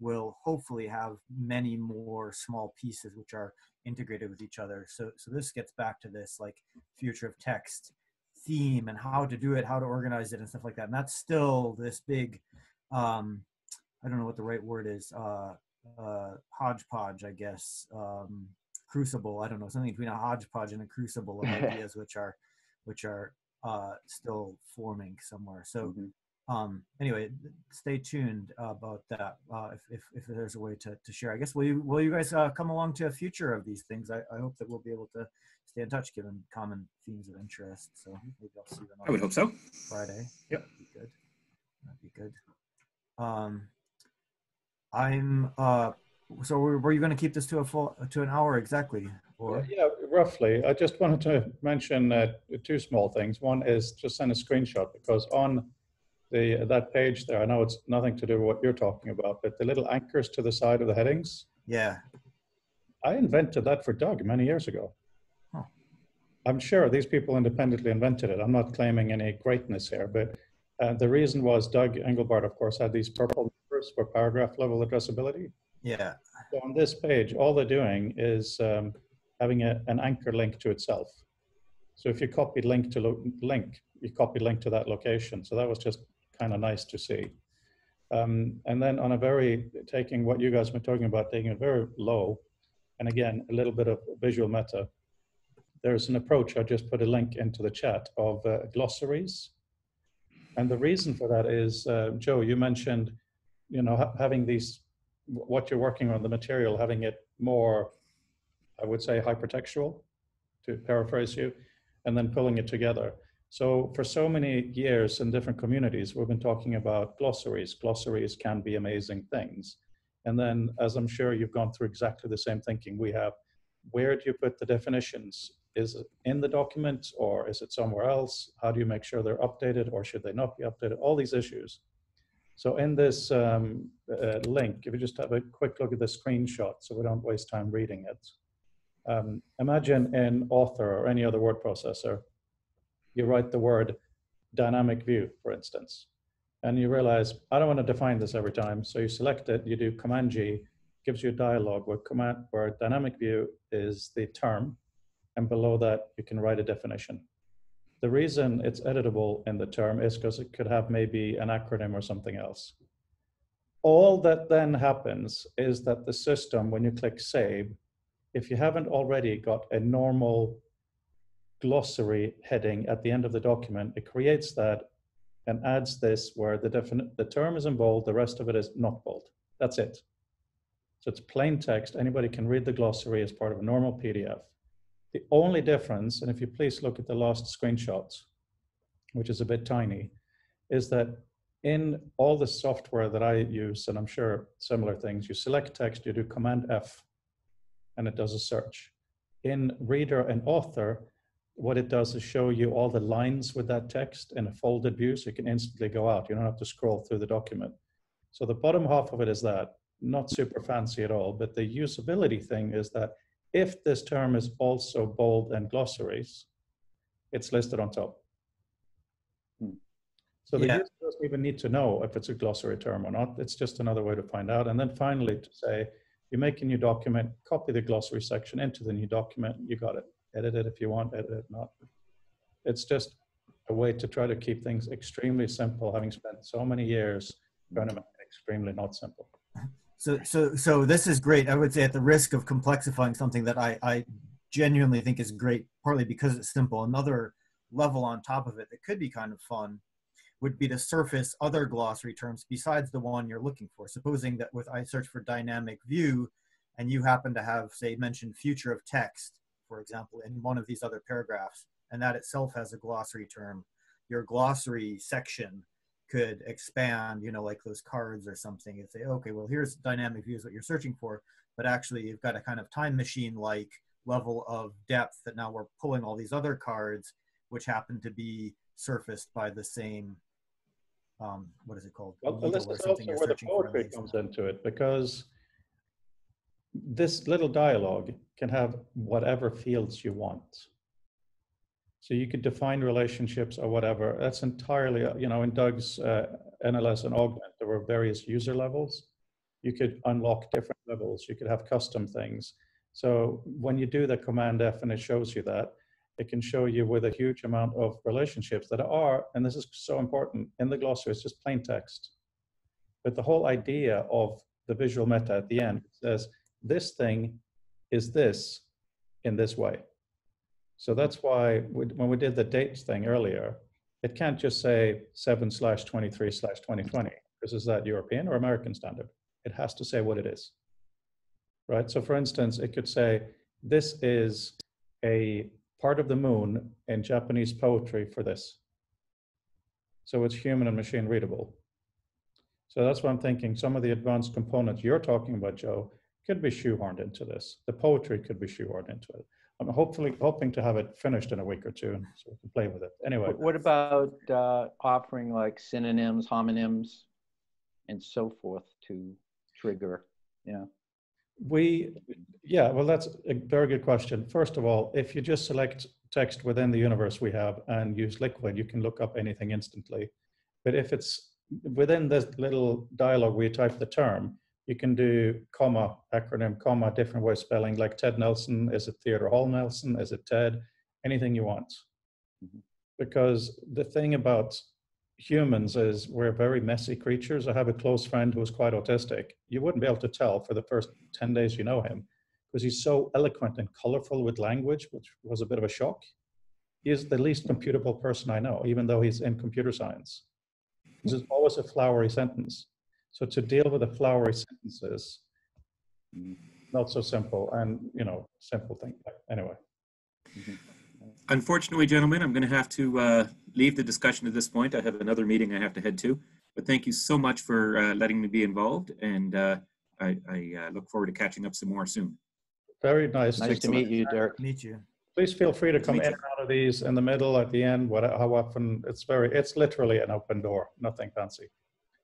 will hopefully have many more small pieces which are integrated with each other. So, so this gets back to this like future of text theme and how to do it, how to organize it and stuff like that. And that's still this big, um, I don't know what the right word is, uh, uh, hodgepodge, I guess, um, crucible. I don't know, something between a hodgepodge and a crucible of ideas, which are, which are uh, still forming somewhere. So, mm-hmm um, anyway, stay tuned about that. Uh, if, if, if, there's a way to, to share, I guess, will you, will you guys uh, come along to a future of these things? I, I hope that we'll be able to stay in touch given common themes of interest. So maybe I'll see them. I would hope so. Friday. Yep. That'd be good. That'd be good. Um, I'm, uh, so were, were you going to keep this to a full, to an hour exactly? Or? Yeah, roughly. I just wanted to mention uh, two small things. One is just send a screenshot because on the that page there, I know it's nothing to do with what you're talking about, but the little anchors to the side of the headings. Yeah. I invented that for Doug many years ago. Huh. I'm sure these people independently invented it. I'm not claiming any greatness here, but uh, the reason was Doug Engelbart, of course, had these purple numbers for paragraph level addressability. Yeah. So on this page, all they're doing is um, having a, an anchor link to itself. So if you copy link to link, you copy link to that location. So that was just kind of nice to see. Um, and then on a very, taking what you guys were talking about, taking it very low, and again, a little bit of visual meta, there's an approach, I just put a link into the chat, of uh, glossaries. And the reason for that is, uh, Joe, you mentioned, you know, ha having these, what you're working on, the material, having it more, I would say, hypertextual, to paraphrase you, and then pulling it together. So for so many years in different communities, we've been talking about glossaries. Glossaries can be amazing things. And then, as I'm sure you've gone through exactly the same thinking we have, where do you put the definitions? Is it in the document or is it somewhere else? How do you make sure they're updated or should they not be updated? All these issues. So in this um, uh, link, if you just have a quick look at the screenshot so we don't waste time reading it. Um, imagine in Author or any other word processor, you write the word dynamic view, for instance, and you realize, I don't want to define this every time. So you select it, you do Command G, gives you a dialog where, command, where dynamic view is the term, and below that, you can write a definition. The reason it's editable in the term is because it could have maybe an acronym or something else. All that then happens is that the system, when you click save, if you haven't already got a normal glossary heading at the end of the document, it creates that and adds this where the, the term is in bold, the rest of it is not bold. That's it. So it's plain text. Anybody can read the glossary as part of a normal PDF. The only difference, and if you please look at the last screenshots, which is a bit tiny, is that in all the software that I use, and I'm sure similar things, you select text, you do Command F, and it does a search. In Reader and Author, what it does is show you all the lines with that text in a folded view, so you can instantly go out. You don't have to scroll through the document. So the bottom half of it is that, not super fancy at all, but the usability thing is that if this term is also bold and glossaries, it's listed on top. Hmm. So the Yeah. user doesn't even need to know if it's a glossary term or not. It's just another way to find out. And then finally to say, you make a new document, copy the glossary section into the new document, you got it. Edit it if you want, edit it not. It's just a way to try to keep things extremely simple, having spent so many years trying to make it extremely not simple. So, so, so this is great. I would say at the risk of complexifying something that I, I genuinely think is great, partly because it's simple. Another level on top of it that could be kind of fun would be to surface other glossary terms besides the one you're looking for. Supposing that with I search for dynamic view, and you happen to have, say, mentioned future of text, for example, in one of these other paragraphs, and that itself has a glossary term. Your glossary section could expand, you know, like those cards or something, and say, okay, well, here's dynamic views, what you're searching for, but actually you've got a kind of time machine like level of depth that now we're pulling all these other cards, which happen to be surfaced by the same, um, what is it called? Well, this is also where the searching for in poetry comes into it because this little dialogue can have whatever fields you want. So you could define relationships or whatever. That's entirely, uh, you know, in Doug's uh, NLS and Augment, there were various user levels. You could unlock different levels. You could have custom things. So when you do the Command F and it shows you that, it can show you with a huge amount of relationships that are, and this is so important, in the glossary, it's just plain text. But the whole idea of the visual meta at the end says, this thing is this in this way. So that's why we, when we did the dates thing earlier, it can't just say 7 slash 23 slash 2020, because is that European or American standard? It has to say what it is. Right? So for instance, it could say, this is a part of the moon in Japanese poetry for this. So it's human and machine readable. So that's what I'm thinking. Some of the advanced components you're talking about, Joe, could be shoehorned into this. The poetry could be shoehorned into it. I'm hopefully hoping to have it finished in a week or two, so we can play with it. Anyway, What- about uh, offering like synonyms, homonyms, and so forth to trigger? Yeah. we, yeah, well, that's a very good question. First of all, if you just select text within the universe we have and use Liquid, you can look up anything instantly. But if it's within this little dialogue we type the term, you can do comma, acronym, comma, different way of spelling, like Ted Nelson. Is it Theodor Holm Nelson? Is it Ted? Anything you want. Mhm. because the thing about humans is we're very messy creatures. I have a close friend who's quite autistic. You wouldn't be able to tell for the first 10 days you know him because he's so eloquent and colorful with language, which was a bit of a shock. He is the least computable person I know, even though he's in computer science. This is always a flowery sentence. So to deal with the flowery sentences, not so simple and, you know, simple thing. Anyway. Unfortunately, gentlemen, I'm going to have to uh, leave the discussion at this point. I have another meeting I have to head to. But thank you so much for uh, letting me be involved, and uh, I, I uh, look forward to catching up some more soon. Very nice. Nice to meet you, Derek. Meet you. Please feel free to come in and out of these in the middle, at the end, what, how often. It's very, it's literally an open door, nothing fancy.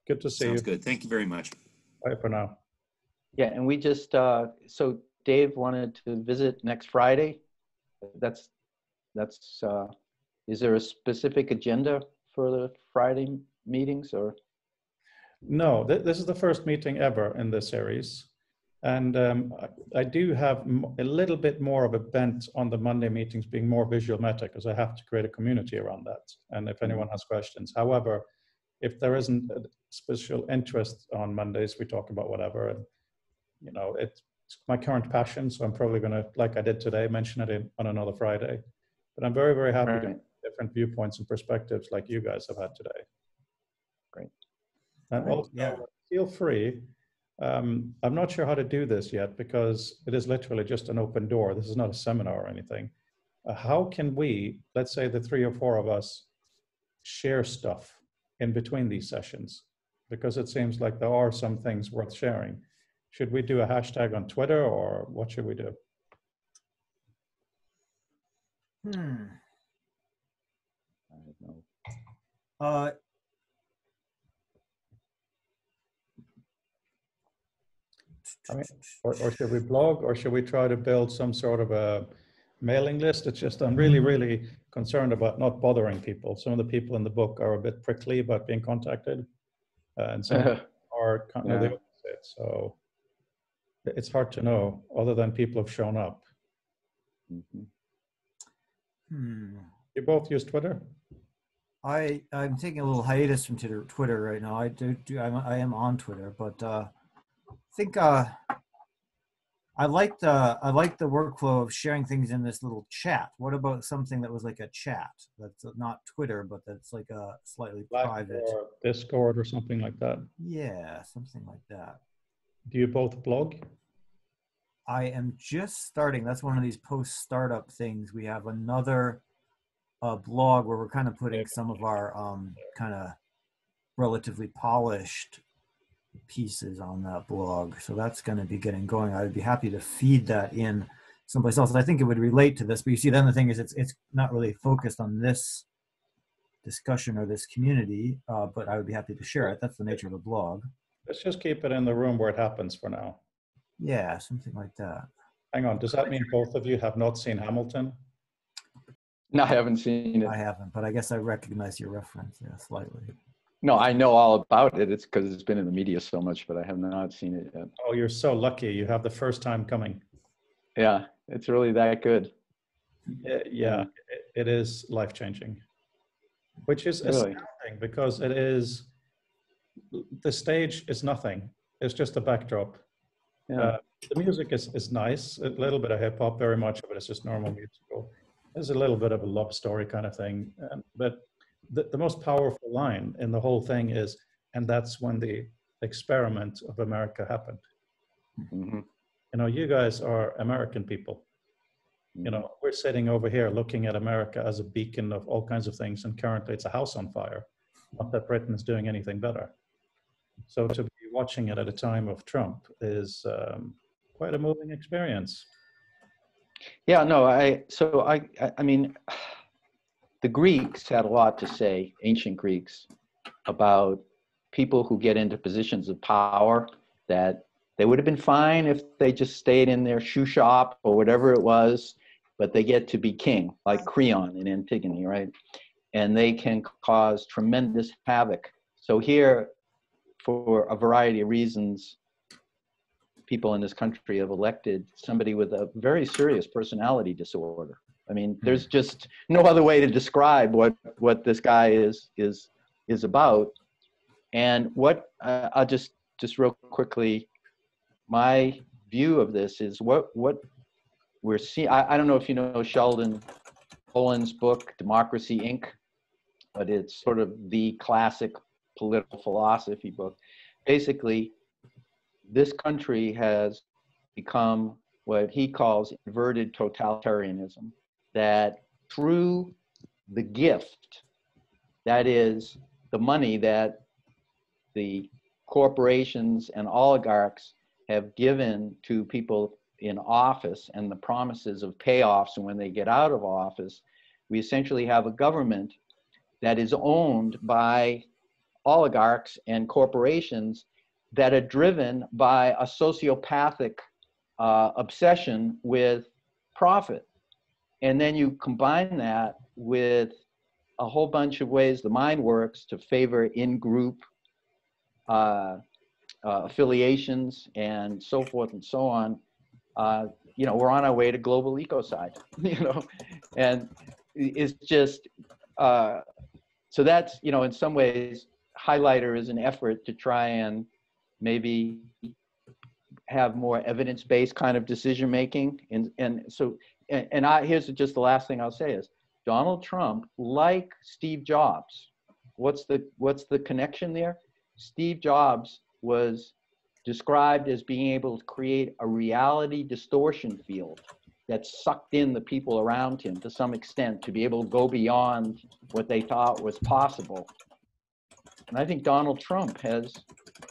Good to see you. Sounds good. Thank you very much. Bye for now. Yeah, and we just, uh, so Dave wanted to visit next Friday. That's, that's, uh, is there a specific agenda for the Friday meetings or? No, th- this is the first meeting ever in this series. And um, I, I do have m- a little bit more of a bent on the Monday meetings being more visual meta because I have to create a community around that. And if anyone has questions, however, if there isn't a special interest on Mondays, we talk about whatever. And, you know, it's my current passion. So I'm probably going to, like I did today, mention it in, on another Friday. But I'm very, very happy to Right. different viewpoints and perspectives like you guys have had today. Great. And Great. also, Yeah. feel free. Um, I'm not sure how to do this yet because it is literally just an open door. This is not a seminar or anything. Uh, how can we, let's say the three or four of us, share stuff in between these sessions? Because it seems like there are some things worth sharing. Should we do a hashtag on Twitter or what should we do? Hmm. I don't know. Uh, I mean, Or, or should we blog or should we try to build some sort of a mailing list? It's just, I'm really, really concerned about not bothering people. Some of the people in the book are a bit prickly about being contacted. Uh, and some are kind of the opposite. So it's hard to know other than people have shown up. Mhm. hmm. You both use Twitter? I I'm taking a little hiatus from Twitter Twitter right now. I do do I'm, I am on Twitter, but uh, I think uh, I like the I like the workflow of sharing things in this little chat. What about something that was like a chat that's not Twitter, but that's like a slightly Slack private? or Discord or something like that? Yeah, something like that. Do you both blog? I am just starting. That's one of these post startup things. We have another uh, blog where we're kind of putting some of our um, kind of relatively polished pieces on that blog. So that's going to be getting going. I'd be happy to feed that in someplace else. I think it would relate to this. But you see, then the thing is, it's it's not really focused on this discussion or this community. Uh, but I would be happy to share it. That's the nature of the blog. Let's just keep it in the room where it happens for now. Yeah, something like that. Hang on, does that mean both of you have not seen Hamilton? No, I haven't seen it. I haven't, but I guess I recognize your reference. Yeah, slightly. No, I know all about it. It's because it's been in the media so much, but I have not seen it yet. Oh, you're so lucky. You have the first time coming. Yeah, it's really that good. Uh, yeah, it, it is life changing, which is Really? astounding because it is the stage is nothing. It's just a backdrop. Yeah. Uh, the music is, is nice, a little bit of hip hop, very much of it is just normal musical. There's a little bit of a love story kind of thing. Um, but the, the most powerful line in the whole thing is, and that's when the experiment of America happened. Mhm. You know, you guys are American people. You know, we're sitting over here looking at America as a beacon of all kinds of things, and currently it's a house on fire. Not that Britain is doing anything better. So to be watching it at a time of Trump is um, quite a moving experience. Yeah, no, I, so I, I- I mean, the Greeks had a lot to say, ancient Greeks, about people who get into positions of power that they would have been fine if they just stayed in their shoe shop or whatever it was, but they get to be king, like Creon in Antigone, right? And they can cause tremendous havoc. So here, for a variety of reasons, people in this country have elected somebody with a very serious personality disorder, I mean, there's just no other way to describe what what this guy is is is about. And what uh, I'll just just real quickly, my view of this is what what we're seeing. I, I don't know if you know Sheldon Wolin's book Democracy Inc., but it's sort of the classic political philosophy book. Basically, this country has become what he calls inverted totalitarianism, that through the gift, that is the money that the corporations and oligarchs have given to people in office and the promises of payoffs and when they get out of office, we essentially have a government that is owned by oligarchs and corporations that are driven by a sociopathic uh, obsession with profit. And then you combine that with a whole bunch of ways the mind works to favor in group uh, uh, affiliations and so forth and so on. Uh, you know, we're on our way to global ecocide, you know, and it's just, uh, so that's, you know, in some ways, Hylighter is an effort to try and maybe have more evidence-based kind of decision making and and so and, and i here's just the last thing i'll say is donald trump like steve jobs what's the what's the connection there? Steve jobs was described as being able to create a reality distortion field that sucked in the people around him to some extent to be able to go beyond what they thought was possible. And i think donald trump has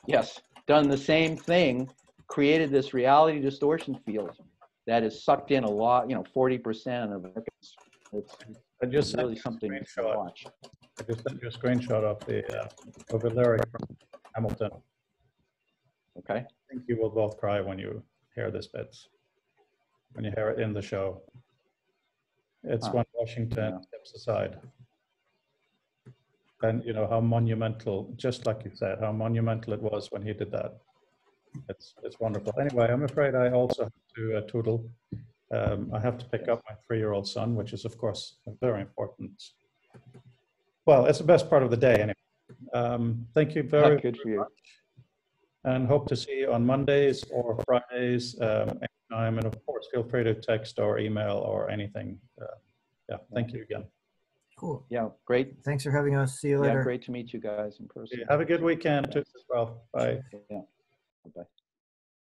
yes done the same thing, created this reality distortion field that has sucked in a lot, you know, 40% of Americans. It's I just sent really you a something to screenshot. watch. I just sent you a screenshot of the, uh, of lyric from Hamilton. Okay. I think you will both cry when you hear this bit, when you hear it in the show. It's Huh. when Washington Yeah. steps aside. And you know how monumental, just like you said, how monumental it was when he did that. It's, it's wonderful. Anyway, I'm afraid I also have to uh, toodle. Um, I have to pick up my three-year-old son, which is of course very important. Well, it's the best part of the day anyway. Um, thank you very, Good for you. and hope to see you on Mondays or Fridays um, anytime. And of course, feel free to text or email or anything. Uh, yeah, thank you again. Cool. Yeah, great. Thanks for having us. See you later. Yeah, later. great to meet you guys in person. Have a good weekend too as well. Bye. Yeah. Bye.